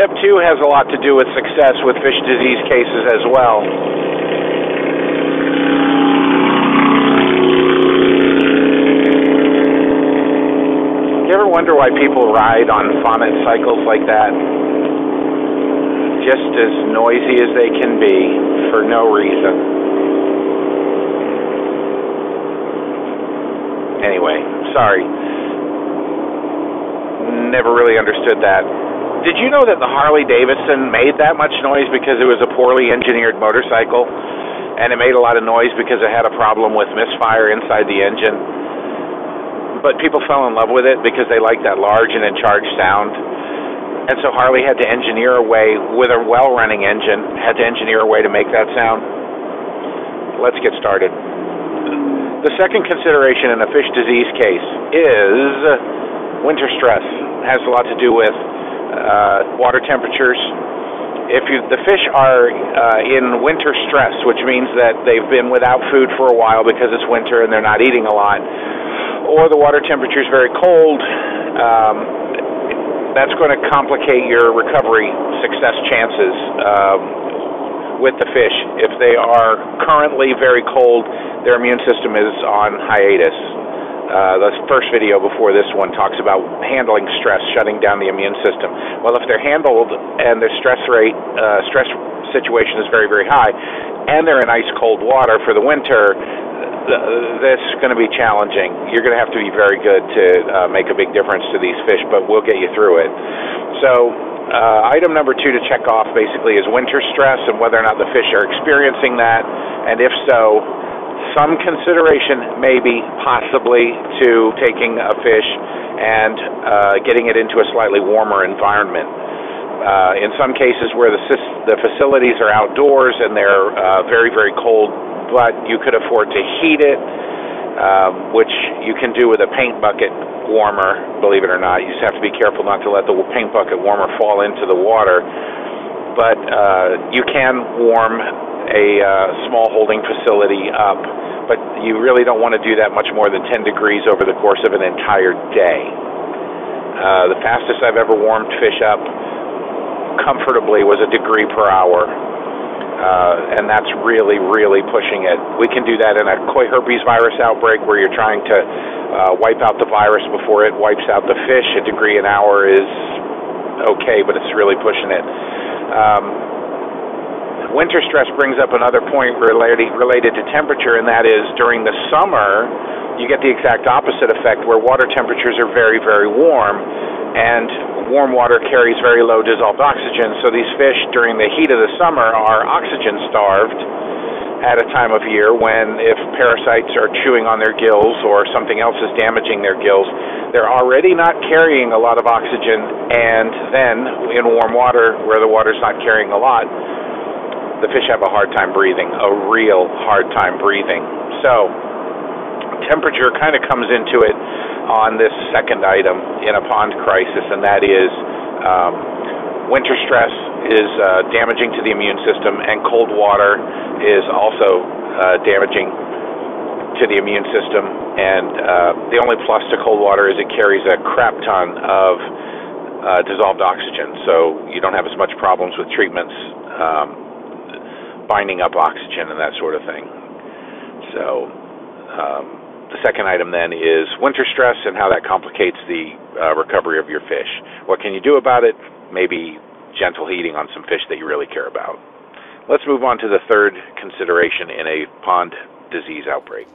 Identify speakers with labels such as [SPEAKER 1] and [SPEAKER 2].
[SPEAKER 1] step two has a lot to do with success with fish disease cases as well. You ever wonder why people ride on Fonnet cycles like that? Just as noisy as they can be for no reason. Anyway, sorry. Never really understood that. Did you know that the Harley Davidson made that much noise because it was a poorly engineered motorcycle? And it made a lot of noise because it had a problem with misfire inside the engine? but people fell in love with it because they liked that large and in charge sound. And so Harley had to engineer a way, with a well running engine, had to engineer a way to make that sound. Let's get started. The second consideration in a fish disease case is winter stress. It has a lot to do with uh, water temperatures. If you, the fish are uh, in winter stress, which means that they've been without food for a while because it's winter and they're not eating a lot, or the water temperature is very cold, um, that's going to complicate your recovery success chances um, with the fish. If they are currently very cold, their immune system is on hiatus. Uh, the first video before this one talks about handling stress, shutting down the immune system. Well, if they're handled and their stress rate, uh, stress situation is very, very high, and they're in ice cold water for the winter, this is going to be challenging. You're going to have to be very good to uh, make a big difference to these fish, but we'll get you through it. So, uh, item number two to check off basically is winter stress and whether or not the fish are experiencing that, and if so, some consideration maybe possibly to taking a fish and uh, getting it into a slightly warmer environment. Uh, in some cases where the, the facilities are outdoors and they're uh, very, very cold but you could afford to heat it, um, which you can do with a paint bucket warmer, believe it or not. You just have to be careful not to let the paint bucket warmer fall into the water. But uh, you can warm a uh, small holding facility up, but you really don't want to do that much more than 10 degrees over the course of an entire day. Uh, the fastest I've ever warmed fish up comfortably was a degree per hour uh, and that's really, really pushing it. We can do that in a koi herpes virus outbreak where you're trying to uh, wipe out the virus before it wipes out the fish. A degree an hour is okay, but it's really pushing it. Um, winter stress brings up another point related, related to temperature, and that is during the summer, you get the exact opposite effect where water temperatures are very, very warm and warm water carries very low dissolved oxygen, so these fish during the heat of the summer are oxygen starved at a time of year when if parasites are chewing on their gills or something else is damaging their gills, they're already not carrying a lot of oxygen, and then in warm water where the water's not carrying a lot, the fish have a hard time breathing, a real hard time breathing. So, temperature kind of comes into it on this second item in a pond crisis, and that is um, winter stress is uh, damaging to the immune system, and cold water is also uh, damaging to the immune system. And uh, the only plus to cold water is it carries a crap ton of uh, dissolved oxygen, so you don't have as much problems with treatments um, binding up oxygen and that sort of thing. So. Um, the second item then is winter stress and how that complicates the uh, recovery of your fish. What can you do about it? Maybe gentle heating on some fish that you really care about. Let's move on to the third consideration in a pond disease outbreak.